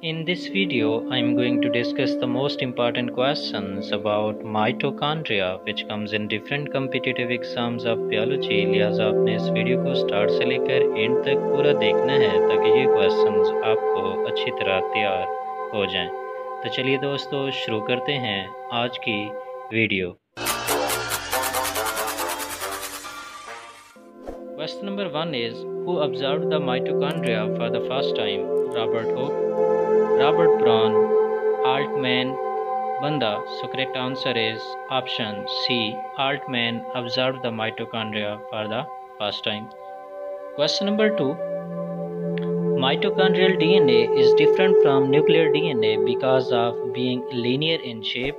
In this video, I am going to discuss the most important questions about mitochondria which comes in different competitive exams of biology लिहाजा आपने इस video को start से लेकर and तक पूरा देखना है ताकि ये क्वेश्चंस आपको अच्छी तरह तैयार हो जाएँ। तो चलिए दोस्तों शुरू करते हैं आज की video Question number one is Who observed the mitochondria for the first time? Robert Hooke, Robert Brown, Altmann, Benda. So correct answer is option C. Altmann observed the mitochondria for the first time. Question number two. Mitochondrial DNA is different from nuclear DNA because of being linear in shape,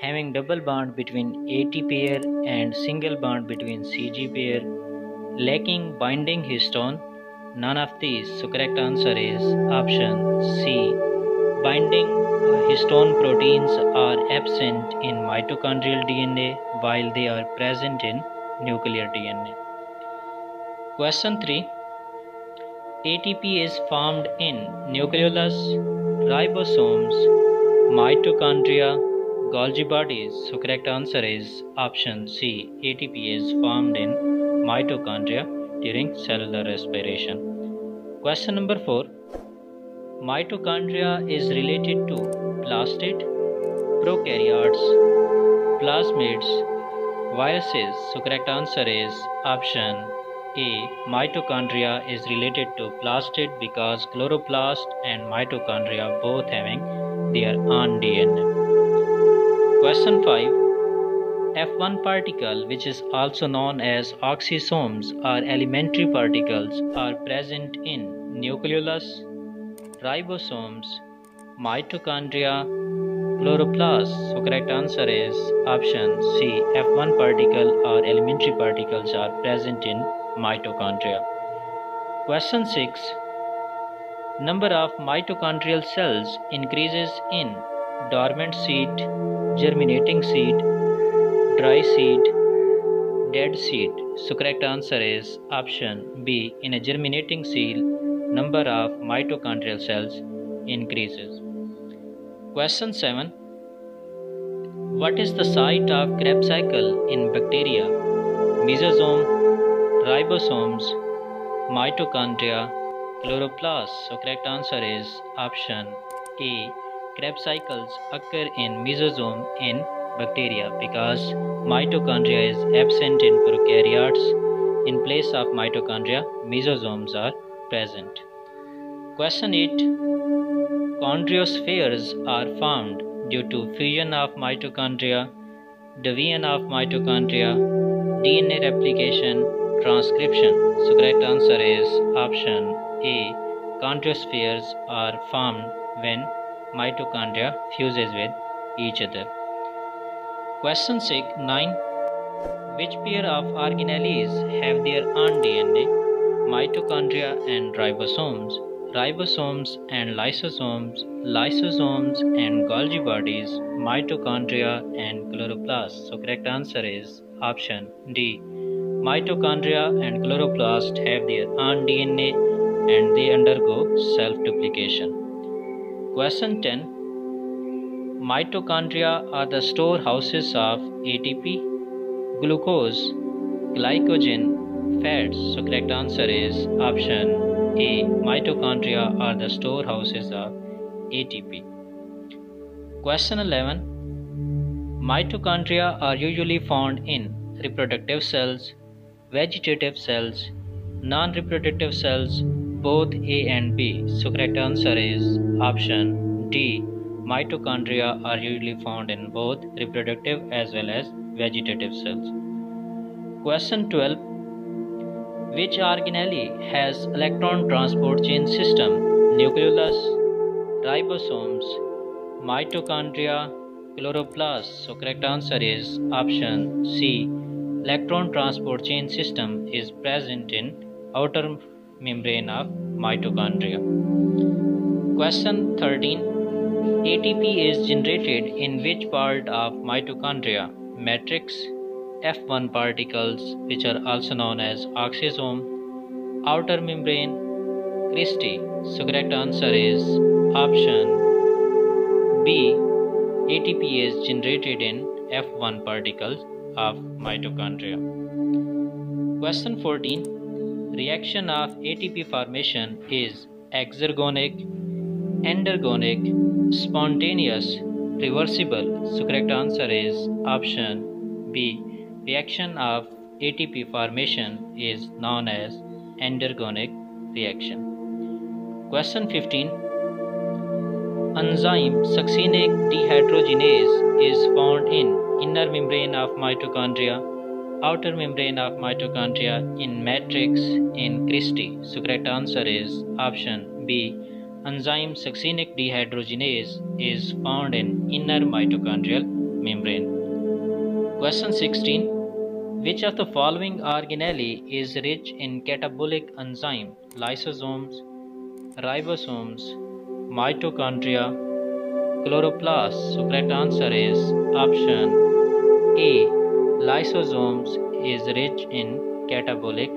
having double bond between AT pair and single bond between CG pair, lacking binding histone. None of these. So correct answer is option C. Binding uh, histone proteins are absent in mitochondrial DNA while they are present in nuclear DNA. Question 3. ATP is formed in nucleolus, ribosomes, mitochondria, Golgi bodies. So correct answer is option C. ATP is formed in mitochondria during cellular respiration. Question number 4. Mitochondria is related to plastid, prokaryotes, plasmids, viruses. So correct answer is option A. Mitochondria is related to plastid because chloroplast and mitochondria both having their own DNA. Question 5. F1 particle which is also known as oxysomes or elementary particles are present in nucleolus, ribosomes, mitochondria, chloroplast. So correct answer is option C. F1 particle or elementary particles are present in mitochondria. Question 6. Number of mitochondrial cells increases in dormant seed, germinating seed, dry seed, dead seed. So correct answer is option B. In a germinating seed, number of mitochondrial cells increases. Question 7. What is the site of Krebs cycle in bacteria? Mesosome, ribosomes, mitochondria, chloroplast. So correct answer is option A. Krebs cycles occur in mesosome in bacteria because mitochondria is absent in prokaryotes. In place of mitochondria, mesosomes are present. Question 8. Chondrospheres are formed due to fusion of mitochondria, division of mitochondria, DNA replication, transcription. So correct answer is option A. Chondrospheres are formed when mitochondria fuses with each other. Question 6 9. Which pair of organelles have their own DNA? Mitochondria and ribosomes, ribosomes and lysosomes, lysosomes and Golgi bodies, mitochondria and chloroplast. So correct answer is option D. Mitochondria and chloroplast have their own DNA and they undergo self-duplication. Question 10. Mitochondria are the storehouses of ATP, glucose, glycogen, fats. So correct answer is option A. Mitochondria are the storehouses of ATP. Question 11. Mitochondria are usually found in reproductive cells, vegetative cells, non-reproductive cells, both A and B. So correct answer is option D. Mitochondria are usually found in both reproductive as well as vegetative cells. Question 12. Which organelle has electron transport chain system? Nucleolus, ribosomes, mitochondria, chloroplast. So correct answer is option C. Electron transport chain system is present in outer membrane of mitochondria. Question 13. ATP is generated in which part of mitochondria? Matrix, F1 particles, which are also known as oxysome, outer membrane, cristae. So correct answer is Option B. ATP is generated in F1 particles of mitochondria. Question 14. Reaction of ATP formation is exergonic, endergonic, spontaneous, reversible. So correct answer is option B. Reaction of ATP formation is known as endergonic reaction. Question 15. Enzyme succinic dehydrogenase is found in inner membrane of mitochondria, outer membrane of mitochondria, in matrix, in cristae. So correct answer is option B. Enzyme succinic dehydrogenase is found in inner mitochondrial membrane. Question 16. Which of the following organelle is rich in catabolic enzyme? Lysosomes, ribosomes, mitochondria, chloroplasts. So correct answer is option A. Lysosomes is rich in catabolic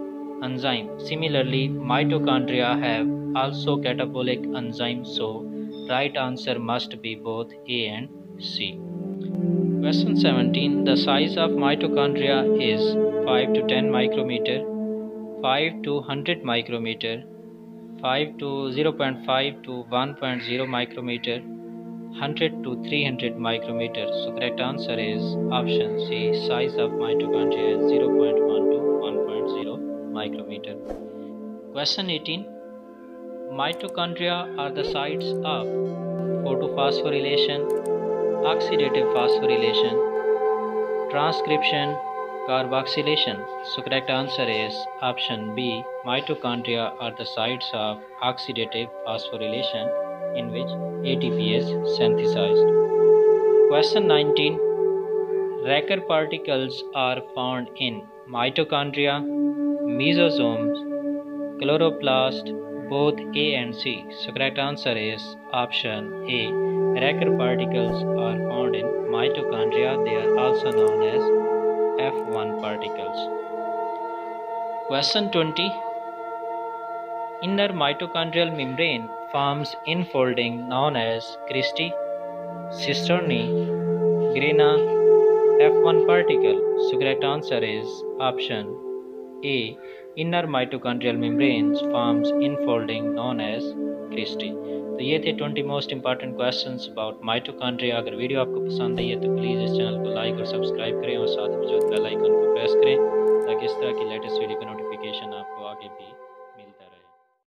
enzyme. Similarly, mitochondria have also catabolic enzyme. So right answer must be both A and C. Question 17. The size of mitochondria is 5 to 10 micrometer, 5 to 100 micrometer, 5 to 0.5 to 1.0 micrometer, 100 to 300 micrometer. So correct answer is option C. Size of mitochondria is 0.1 to 1.0 micrometer. Question 18. Mitochondria are the sites of photophosphorylation, oxidative phosphorylation, transcription, carboxylation. So correct answer is option B. Mitochondria are the sites of oxidative phosphorylation in which ATP is synthesized. Question 19. Racker particles are found in mitochondria, mesosomes, chloroplast, both A and C. So correct answer is option A. Racker particles are found in mitochondria. They are also known as F1 particles. Question 20. Inner mitochondrial membrane forms infolding known as cristae, cisternae, grana, F1 particle. So correct answer is option A. Inner mitochondrial forms in folding known as cristae तो ये थे twenty most important question about mitochondria अगर video आपको पसंद आई है तो please इस channel को लाइक और सब्सक्राइब करें और साथ में जो बेल आइकन को प्रेस करें, ताकि इस तरह की लेटेस्ट वीडियो